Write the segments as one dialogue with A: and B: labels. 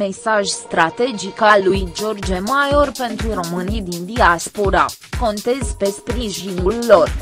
A: Mesaj strategic al lui George Maior pentru românii din diaspora, contez pe sprijinul lor.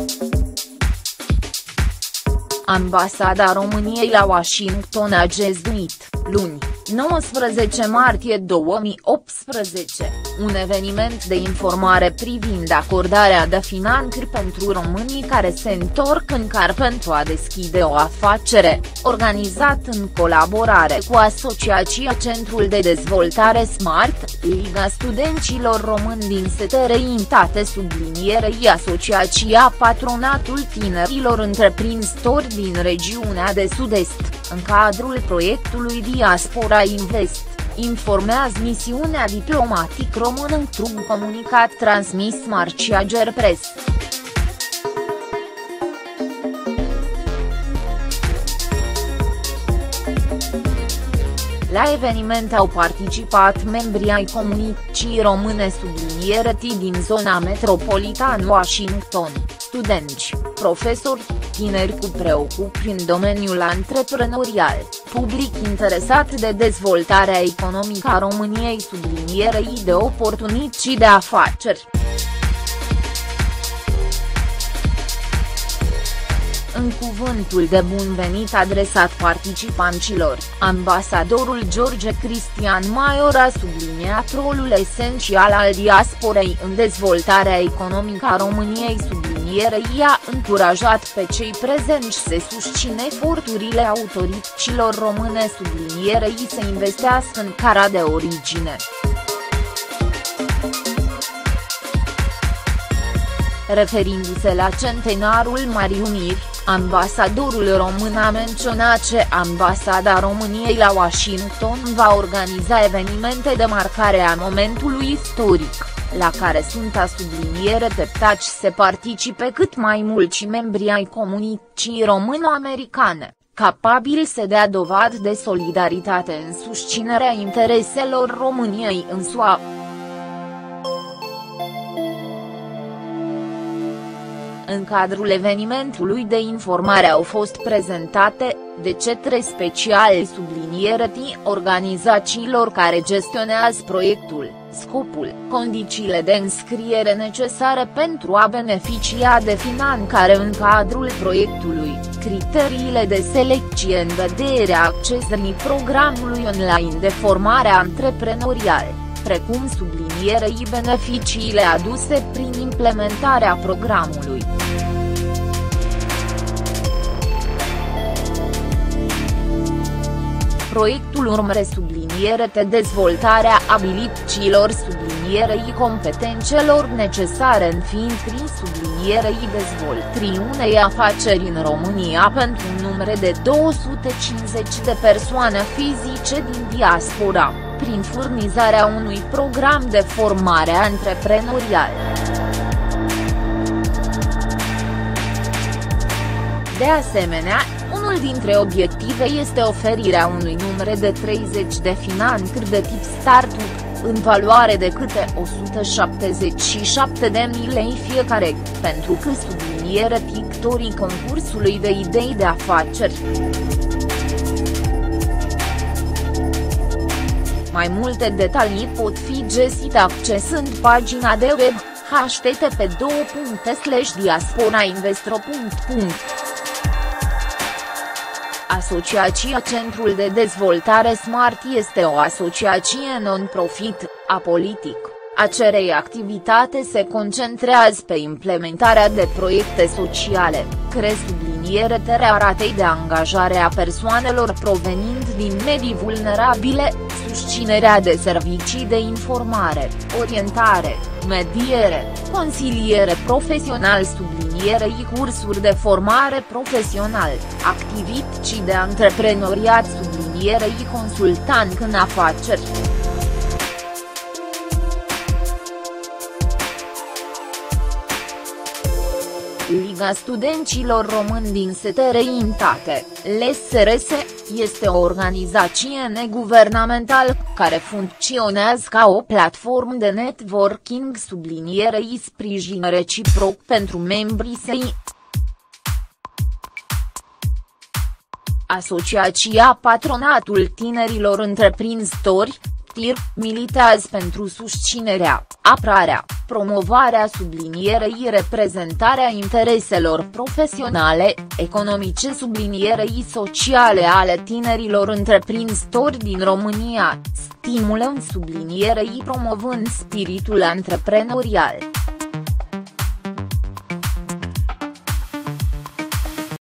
A: Ambasada României la Washington a gezuit, luni, 19 martie 2018, un eveniment de informare privind acordarea de finanțări pentru românii care se întorc în car pentru a deschide o afacere, organizat în colaborare cu Asociația Centrul de Dezvoltare Smart, Liga Studenților Români din Setereintate sublinierei Asociația Patronatul Tinerilor Întreprinzători din regiunea de sud-est, în cadrul proiectului Diaspora Invest, informează misiunea diplomatic română într-un comunicat transmis Marcia Gerpres. La eveniment au participat membrii ai comunicii române subliniere din zona metropolitană Washington, studenți, profesori, tineri cu preocupări în domeniul antreprenorial, public interesat de dezvoltarea economică a României sublinierei de oportunități de afaceri. În cuvântul de bun venit adresat participanților, ambasadorul George Cristian Maior a subliniat rolul esențial al diasporei în dezvoltarea economică a României sublinierei i-a încurajat pe cei prezenți să susține eforturile autorităților române sublinierei să investească în cara de origine. Referindu-se la centenarul Marii Uniri, ambasadorul român a menționat că ambasada României la Washington va organiza evenimente de marcare a momentului istoric, la care sunt a subliniere teptaci să participe cât mai mulți membri ai comunicii româno-americane capabili să dea dovadă de solidaritate în susținerea intereselor României în SUA. În cadrul evenimentului de informare au fost prezentate, de cetre speciale sublinieretii organizațiilor care gestionează proiectul, scopul, condițiile de înscriere necesare pentru a beneficia de finanțare în cadrul proiectului, criteriile de selecție în vederea accesării programului online de formare antreprenorială precum sublinierei beneficiile aduse prin implementarea programului. Proiectul urmăre subliniere de dezvoltarea abilităților sublinierei competențelor necesare în fiind sublinierei dezvoltării unei afaceri în România pentru un număr de 250 de persoane fizice din diaspora prin furnizarea unui program de formare antreprenorial. De asemenea, unul dintre obiective este oferirea unui număr de 30 de finanțări de tip startup, în valoare de câte 177 de mii lei fiecare, pentru că subliniere pictorii concursului de idei de afaceri. Mai multe detalii pot fi găsite accesând pagina de web http://diasporainvestro.com. Asociația Centrul de Dezvoltare Smart este o asociație non-profit, apolitic, a cerei activitate se concentrează pe implementarea de proiecte sociale, cre sublinierea ratei de angajare a persoanelor provenind din medii vulnerabile, susținerea de servicii de informare, orientare, mediere, consiliere profesional sublinierei cursuri de formare profesional, activități de antreprenoriat sublinierei consultant în afaceri. Liga Studenților Români din Setereintate, LSRS, este o organizație neguvernamentală, care funcționează ca o platformă de networking sublinierei sprijin reciproc pentru membrii săi. Asociația Patronatul Tinerilor Întreprinzători, TIR, militează pentru susținerea, aprarea, promovarea sublinierei reprezentarea intereselor profesionale, economice sublinierei sociale ale tinerilor întreprinzători din România, stimulăm sublinierei promovând spiritul antreprenorial.